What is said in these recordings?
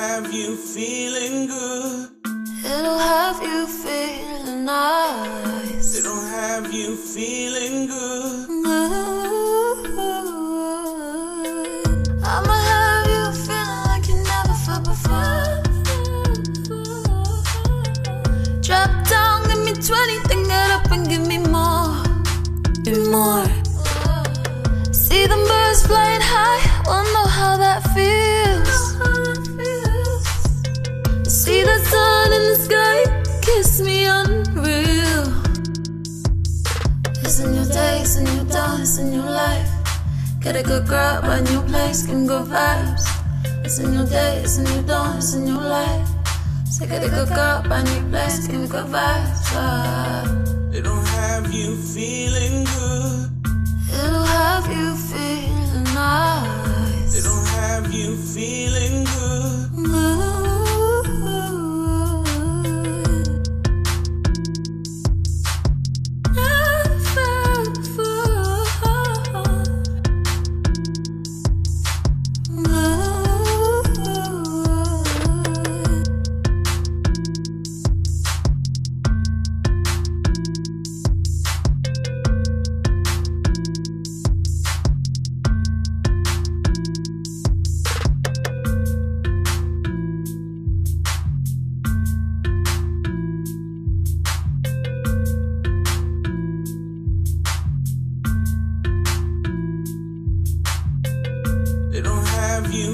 have you feeling good. It'll have you feeling nice. It'll have you feeling good. See the sun in the sky, kiss me unreal. It's a new day, it's a new dawn, it's a new life. Get a good buy a new place, me good vibes. It's a new day, it's a new dawn, it's a new life. So get a good buy a new place, me good vibes. Ah. It'll have you feeling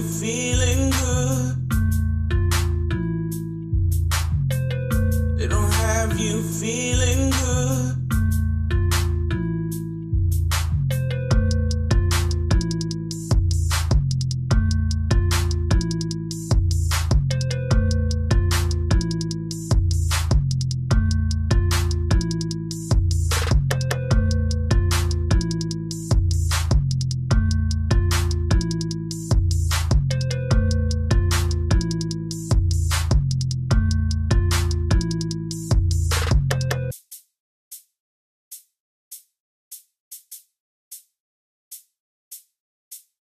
feeling good. It'll have you feeling